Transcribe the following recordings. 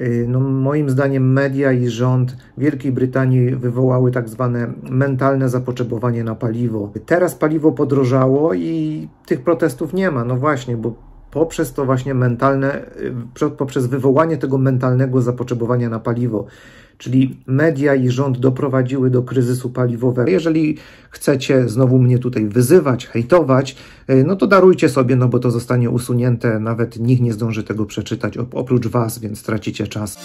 Y, no, moim zdaniem media i rząd Wielkiej Brytanii wywołały tak zwane mentalne zapotrzebowanie na paliwo. Teraz paliwo podrożało i tych protestów nie ma. No właśnie, bo poprzez to właśnie mentalne, y, poprzez wywołanie tego mentalnego zapotrzebowania na paliwo, czyli media i rząd doprowadziły do kryzysu paliwowego. Jeżeli chcecie znowu mnie tutaj wyzywać, hejtować, y, no to darujcie sobie, no bo to zostanie usunięte, nawet nikt nie zdąży tego przeczytać oprócz was, więc tracicie czas.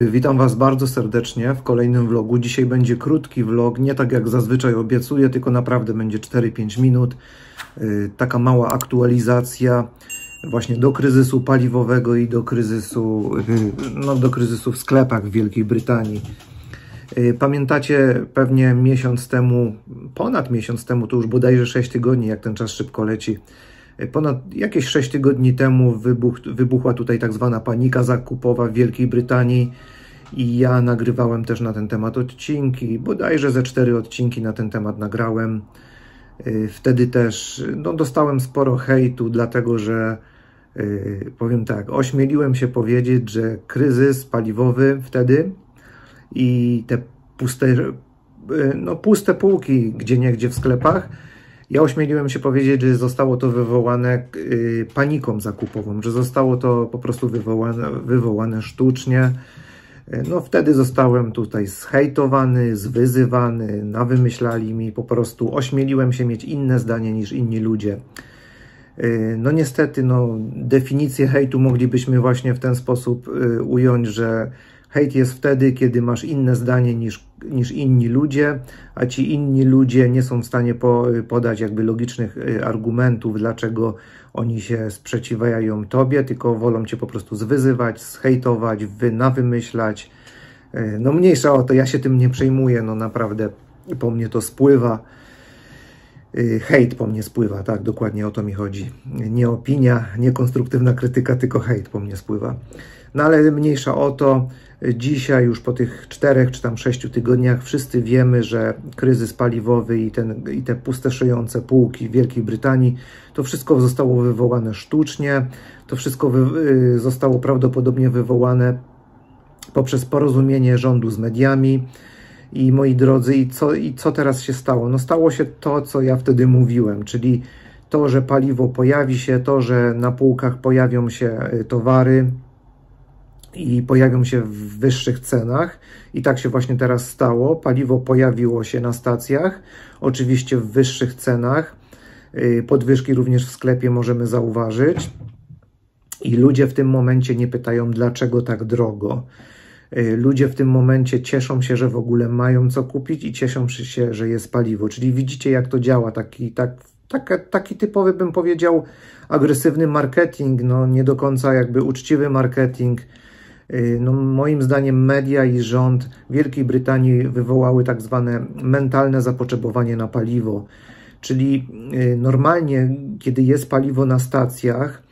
Witam Was bardzo serdecznie w kolejnym vlogu. Dzisiaj będzie krótki vlog, nie tak jak zazwyczaj obiecuję, tylko naprawdę będzie 4-5 minut. Y, taka mała aktualizacja właśnie do kryzysu paliwowego i do kryzysu, y, no, do kryzysu w sklepach w Wielkiej Brytanii. Y, pamiętacie pewnie miesiąc temu, ponad miesiąc temu, to już bodajże 6 tygodni, jak ten czas szybko leci, Ponad jakieś 6 tygodni temu wybuch, wybuchła tutaj tak zwana panika zakupowa w Wielkiej Brytanii i ja nagrywałem też na ten temat odcinki, bodajże ze cztery odcinki na ten temat nagrałem. Y, wtedy też no, dostałem sporo hejtu, dlatego że yy, powiem tak, ośmieliłem się powiedzieć, że kryzys paliwowy wtedy i te puste, yy, no, puste półki gdzie niegdzie w sklepach ja ośmieliłem się powiedzieć, że zostało to wywołane y, paniką zakupową, że zostało to po prostu wywołane, wywołane sztucznie. No wtedy zostałem tutaj zhejtowany, zwyzywany, nawymyślali mi, po prostu ośmieliłem się mieć inne zdanie niż inni ludzie. Y, no niestety, no, definicję hejtu moglibyśmy właśnie w ten sposób y, ująć, że Hejt jest wtedy, kiedy masz inne zdanie niż, niż inni ludzie, a ci inni ludzie nie są w stanie po, podać jakby logicznych y, argumentów, dlaczego oni się sprzeciwiają tobie, tylko wolą cię po prostu zwyzywać, zhejtować, wy, nawymyślać. Y, no mniejsza o to, ja się tym nie przejmuję, no naprawdę po mnie to spływa. Y, hejt po mnie spływa, tak, dokładnie o to mi chodzi. Nie opinia, nie konstruktywna krytyka, tylko hejt po mnie spływa. No ale mniejsza o to, dzisiaj już po tych czterech czy tam sześciu tygodniach wszyscy wiemy, że kryzys paliwowy i, ten, i te pustoszejące półki w Wielkiej Brytanii, to wszystko zostało wywołane sztucznie, to wszystko wy, y, zostało prawdopodobnie wywołane poprzez porozumienie rządu z mediami. I moi drodzy, i co, i co teraz się stało? No stało się to, co ja wtedy mówiłem, czyli to, że paliwo pojawi się, to, że na półkach pojawią się y, towary, i pojawią się w wyższych cenach. I tak się właśnie teraz stało. Paliwo pojawiło się na stacjach, oczywiście w wyższych cenach. Y, podwyżki również w sklepie możemy zauważyć. I ludzie w tym momencie nie pytają, dlaczego tak drogo. Y, ludzie w tym momencie cieszą się, że w ogóle mają co kupić i cieszą się, że jest paliwo. Czyli widzicie, jak to działa. Taki, tak, tak, taki typowy, bym powiedział, agresywny marketing, no nie do końca jakby uczciwy marketing no, moim zdaniem media i rząd Wielkiej Brytanii wywołały tak zwane mentalne zapotrzebowanie na paliwo. Czyli y, normalnie, kiedy jest paliwo na stacjach,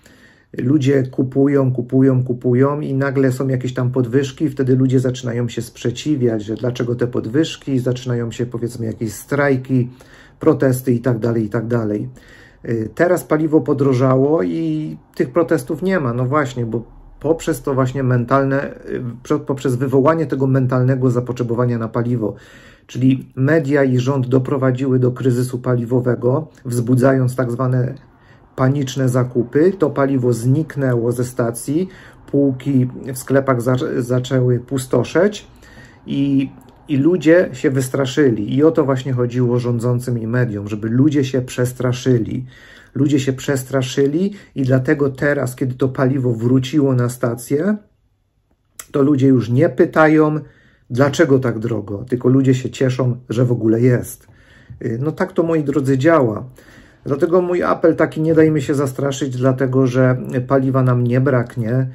ludzie kupują, kupują, kupują i nagle są jakieś tam podwyżki, wtedy ludzie zaczynają się sprzeciwiać, że dlaczego te podwyżki, zaczynają się powiedzmy jakieś strajki, protesty i tak dalej, i tak. Y, teraz paliwo podrożało i tych protestów nie ma. No właśnie, bo poprzez to właśnie mentalne, y, poprzez wywołanie tego mentalnego zapotrzebowania na paliwo. Czyli media i rząd doprowadziły do kryzysu paliwowego, wzbudzając tak zwane paniczne zakupy. To paliwo zniknęło ze stacji, półki w sklepach zaczęły pustoszeć i, i ludzie się wystraszyli. I o to właśnie chodziło rządzącym i mediom, żeby ludzie się przestraszyli. Ludzie się przestraszyli i dlatego teraz, kiedy to paliwo wróciło na stację, to ludzie już nie pytają, dlaczego tak drogo, tylko ludzie się cieszą, że w ogóle jest. Y, no tak to, moi drodzy, działa. Dlatego mój apel taki, nie dajmy się zastraszyć, dlatego że paliwa nam nie braknie,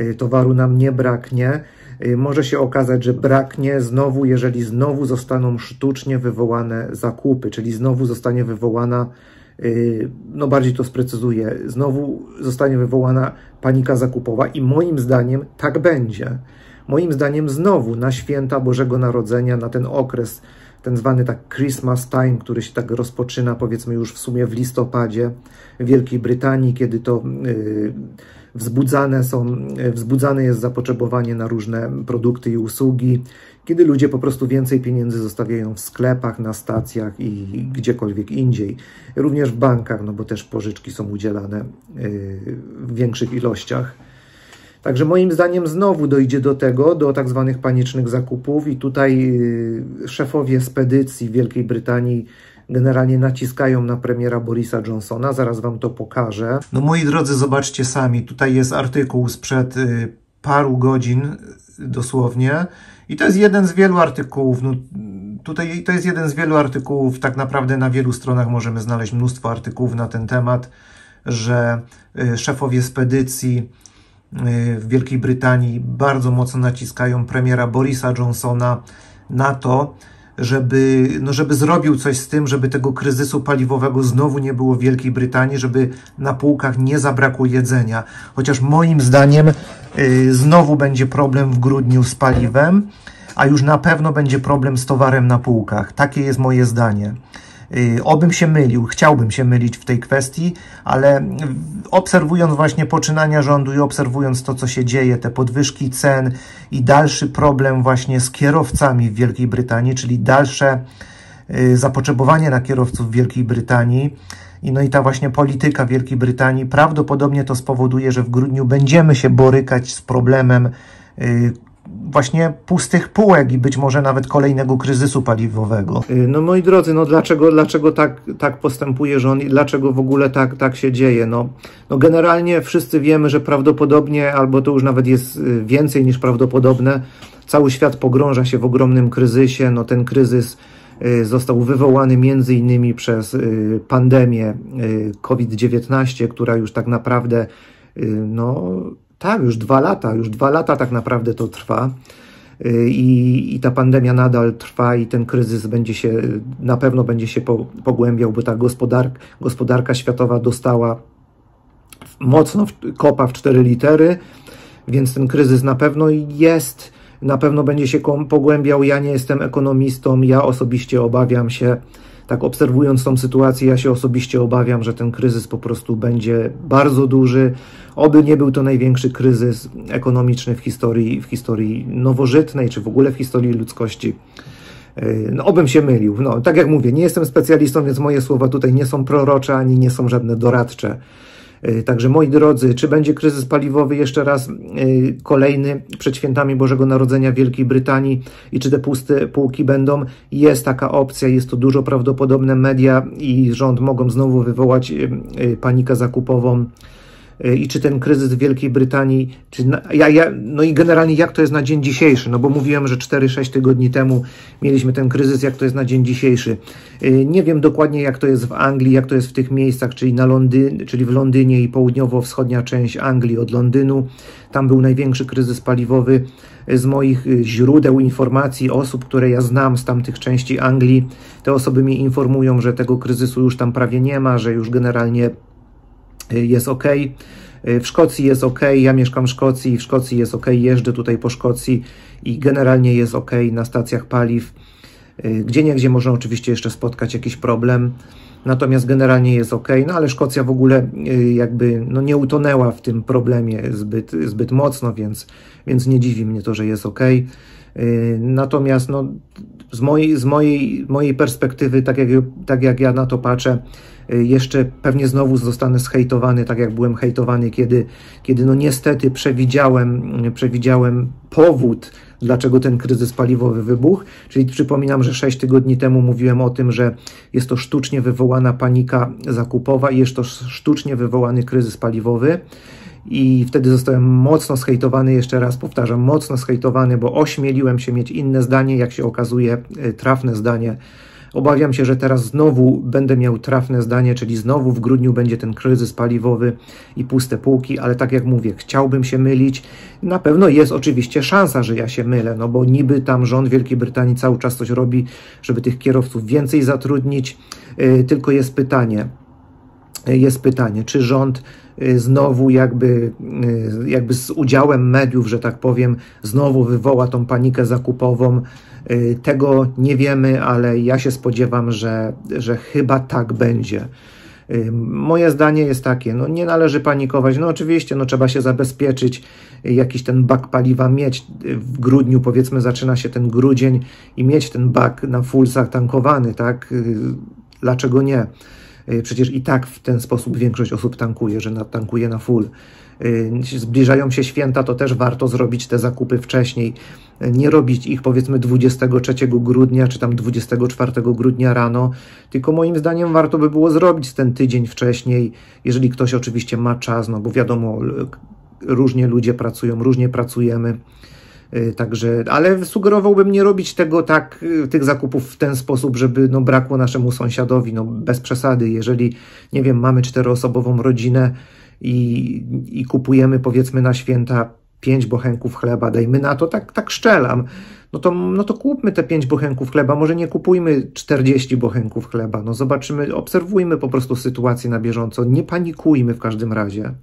y, towaru nam nie braknie. Y, może się okazać, że braknie znowu, jeżeli znowu zostaną sztucznie wywołane zakupy, czyli znowu zostanie wywołana no bardziej to sprecyzuję, znowu zostanie wywołana panika zakupowa i moim zdaniem tak będzie. Moim zdaniem znowu na święta Bożego Narodzenia, na ten okres ten zwany tak Christmas time, który się tak rozpoczyna powiedzmy już w sumie w listopadzie w Wielkiej Brytanii, kiedy to y, wzbudzane, są, wzbudzane jest zapotrzebowanie na różne produkty i usługi, kiedy ludzie po prostu więcej pieniędzy zostawiają w sklepach, na stacjach i gdziekolwiek indziej. Również w bankach, no bo też pożyczki są udzielane y, w większych ilościach. Także moim zdaniem znowu dojdzie do tego, do tak zwanych panicznych zakupów i tutaj y, szefowie spedycji Wielkiej Brytanii generalnie naciskają na premiera Borisa Johnsona. Zaraz wam to pokażę. No moi drodzy, zobaczcie sami. Tutaj jest artykuł sprzed y, paru godzin dosłownie. I to jest jeden z wielu artykułów. No, tutaj to jest jeden z wielu artykułów. Tak naprawdę na wielu stronach możemy znaleźć mnóstwo artykułów na ten temat, że y, szefowie spedycji y, w Wielkiej Brytanii bardzo mocno naciskają premiera Borisa Johnsona na to, żeby, no żeby zrobił coś z tym, żeby tego kryzysu paliwowego znowu nie było w Wielkiej Brytanii, żeby na półkach nie zabrakło jedzenia. Chociaż moim zdaniem znowu będzie problem w grudniu z paliwem, a już na pewno będzie problem z towarem na półkach. Takie jest moje zdanie. Y, obym się mylił, chciałbym się mylić w tej kwestii, ale obserwując właśnie poczynania rządu i obserwując to, co się dzieje, te podwyżki cen i dalszy problem właśnie z kierowcami w Wielkiej Brytanii, czyli dalsze y, zapotrzebowanie na kierowców w Wielkiej Brytanii, i no i ta właśnie polityka Wielkiej Brytanii prawdopodobnie to spowoduje, że w grudniu będziemy się borykać z problemem y, właśnie pustych półek i być może nawet kolejnego kryzysu paliwowego. Y, no moi drodzy, no dlaczego, dlaczego tak, tak postępuje rząd i dlaczego w ogóle tak, tak się dzieje? No, no generalnie wszyscy wiemy, że prawdopodobnie, albo to już nawet jest y, więcej niż prawdopodobne, cały świat pogrąża się w ogromnym kryzysie. No ten kryzys został wywołany między innymi przez pandemię COVID-19, która już tak naprawdę no, tak, już dwa lata, już dwa lata tak naprawdę to trwa. Y, I, I ta pandemia nadal trwa i ten kryzys będzie się, na pewno będzie się pogłębiał, bo ta gospodarka, gospodarka światowa dostała mocno kopa w cztery litery, więc ten kryzys na pewno jest, na pewno będzie się pogłębiał. Ja nie jestem ekonomistą, ja osobiście obawiam się, tak obserwując tą sytuację, ja się osobiście obawiam, że ten kryzys po prostu będzie bardzo duży. Oby nie był to największy kryzys ekonomiczny w historii, w historii nowożytnej, czy w ogóle w historii ludzkości. Yy, no, obym się mylił. No, tak jak mówię, nie jestem specjalistą, więc moje słowa tutaj nie są prorocze, ani nie są żadne doradcze. E, także moi drodzy, czy będzie kryzys paliwowy jeszcze raz e, kolejny przed świętami Bożego Narodzenia w Wielkiej Brytanii i czy te puste półki będą? Jest taka opcja, jest to dużo prawdopodobne. Media i rząd mogą znowu wywołać e, panikę zakupową i czy ten kryzys w Wielkiej Brytanii, czy na, ja, ja, no i generalnie jak to jest na dzień dzisiejszy, no bo mówiłem, że 4-6 tygodni temu mieliśmy ten kryzys, jak to jest na dzień dzisiejszy. Y, nie wiem dokładnie jak to jest w Anglii, jak to jest w tych miejscach, czyli, na Londyn, czyli w Londynie i południowo-wschodnia część Anglii od Londynu. Tam był największy kryzys paliwowy z moich y, źródeł informacji, osób, które ja znam z tamtych części Anglii. Te osoby mi informują, że tego kryzysu już tam prawie nie ma, że już generalnie Y, jest ok. Y, w Szkocji jest ok, ja mieszkam w Szkocji i w Szkocji jest ok, jeżdżę tutaj po Szkocji i generalnie jest ok na stacjach paliw. Y, gdzie niegdzie można oczywiście jeszcze spotkać jakiś problem, natomiast generalnie jest ok, no ale Szkocja w ogóle jakby no nie utonęła w tym problemie zbyt, zbyt mocno, więc, więc nie dziwi mnie to, że jest ok. Natomiast no, z mojej, z mojej, mojej perspektywy, tak jak, tak jak ja na to patrzę, Y, jeszcze pewnie znowu zostanę zhejtowany, tak jak byłem hejtowany, kiedy, kiedy no niestety przewidziałem, przewidziałem powód, dlaczego ten kryzys paliwowy wybuchł. Czyli przypominam, że 6 tygodni temu mówiłem o tym, że jest to sztucznie wywołana panika zakupowa i jest to sztucznie wywołany kryzys paliwowy. I wtedy zostałem mocno zhejtowany, jeszcze raz powtarzam, mocno zhejtowany, bo ośmieliłem się mieć inne zdanie, jak się okazuje, y, trafne zdanie Obawiam się, że teraz znowu będę miał trafne zdanie, czyli znowu w grudniu będzie ten kryzys paliwowy i puste półki, ale tak jak mówię, chciałbym się mylić. Na pewno jest oczywiście szansa, że ja się mylę, no bo niby tam rząd Wielkiej Brytanii cały czas coś robi, żeby tych kierowców więcej zatrudnić, yy, tylko jest pytanie, jest pytanie, czy rząd znowu jakby, jakby z udziałem mediów, że tak powiem, znowu wywoła tą panikę zakupową. Tego nie wiemy, ale ja się spodziewam, że, że chyba tak będzie. Moje zdanie jest takie, no nie należy panikować, no oczywiście, no trzeba się zabezpieczyć, jakiś ten bak paliwa mieć w grudniu, powiedzmy zaczyna się ten grudzień i mieć ten bak na full zatankowany, tak, dlaczego nie? Przecież i tak w ten sposób większość osób tankuje, że tankuje na full. Y, zbliżają się święta, to też warto zrobić te zakupy wcześniej. Nie robić ich powiedzmy 23 grudnia czy tam 24 grudnia rano, tylko moim zdaniem warto by było zrobić ten tydzień wcześniej, jeżeli ktoś oczywiście ma czas, no bo wiadomo, różnie ludzie pracują, różnie pracujemy. Y, także, ale sugerowałbym nie robić tego tak, y, tych zakupów w ten sposób, żeby no, brakło naszemu sąsiadowi, no bez przesady. Jeżeli, nie wiem, mamy czteroosobową rodzinę, i, i kupujemy powiedzmy na święta pięć bochenków chleba, dajmy na to, tak, tak szczelam, no to, no to kupmy te pięć bochenków chleba, może nie kupujmy 40 bochenków chleba, no zobaczymy, obserwujmy po prostu sytuację na bieżąco, nie panikujmy w każdym razie.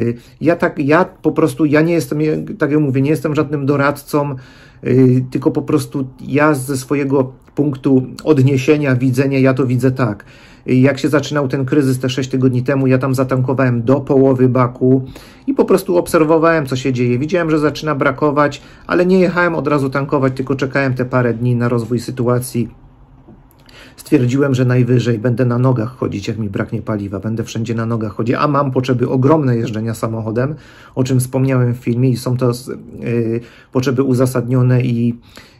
Y, ja tak, ja po prostu, ja nie jestem, tak jak mówię, nie jestem żadnym doradcą, y, tylko po prostu ja ze swojego punktu odniesienia, widzenia, ja to widzę tak. Jak się zaczynał ten kryzys te 6 tygodni temu, ja tam zatankowałem do połowy baku i po prostu obserwowałem, co się dzieje. Widziałem, że zaczyna brakować, ale nie jechałem od razu tankować, tylko czekałem te parę dni na rozwój sytuacji. Stwierdziłem, że najwyżej będę na nogach chodzić, jak mi braknie paliwa, będę wszędzie na nogach chodzić, a mam potrzeby ogromne jeżdżenia samochodem, o czym wspomniałem w filmie i są to yy, potrzeby uzasadnione i,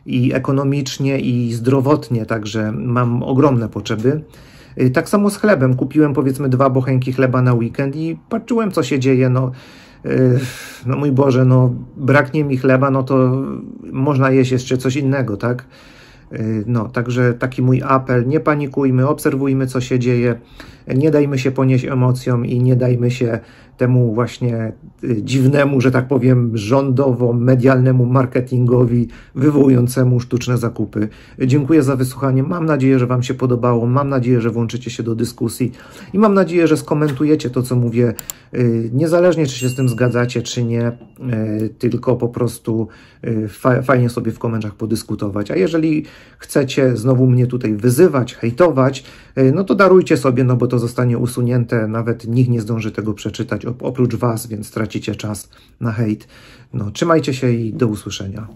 i ekonomicznie, i zdrowotnie, także mam ogromne potrzeby. Y, tak samo z chlebem. Kupiłem powiedzmy dwa bochenki chleba na weekend i patrzyłem, co się dzieje. No, y, no mój Boże, no braknie mi chleba, no to można jeść jeszcze coś innego, tak? Y, no, także taki mój apel, nie panikujmy, obserwujmy, co się dzieje, nie dajmy się ponieść emocjom i nie dajmy się temu właśnie y, dziwnemu, że tak powiem, rządowo-medialnemu marketingowi wywołującemu sztuczne zakupy. Dziękuję za wysłuchanie. Mam nadzieję, że Wam się podobało. Mam nadzieję, że włączycie się do dyskusji i mam nadzieję, że skomentujecie to, co mówię, y, niezależnie czy się z tym zgadzacie, czy nie, tylko po prostu fajnie sobie w komentarzach podyskutować. A jeżeli chcecie znowu mnie tutaj wyzywać, hejtować, no to darujcie sobie, no bo to zostanie usunięte, nawet nikt nie zdąży tego przeczytać oprócz Was, więc tracicie czas na hejt. No, trzymajcie się i do usłyszenia.